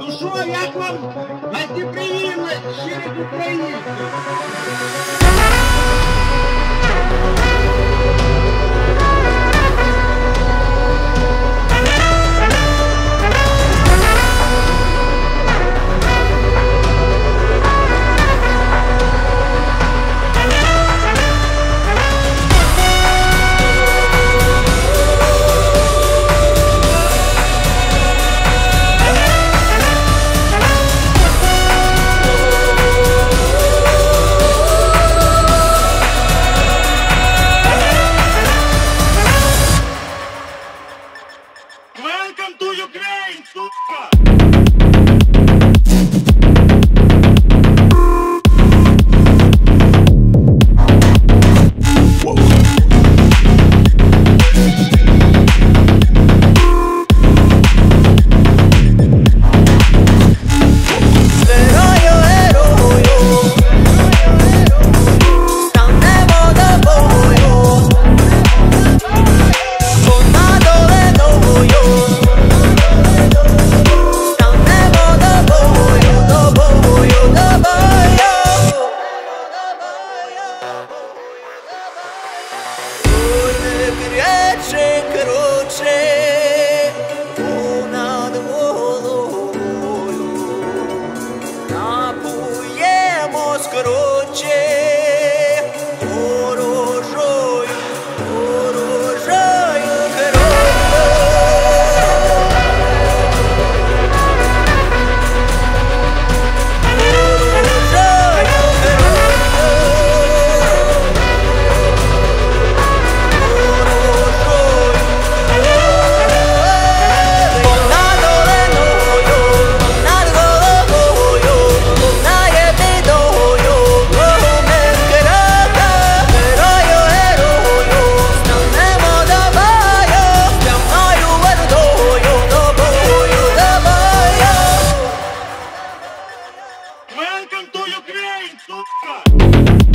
Ну що, як вам гостеприимно через Україну? God.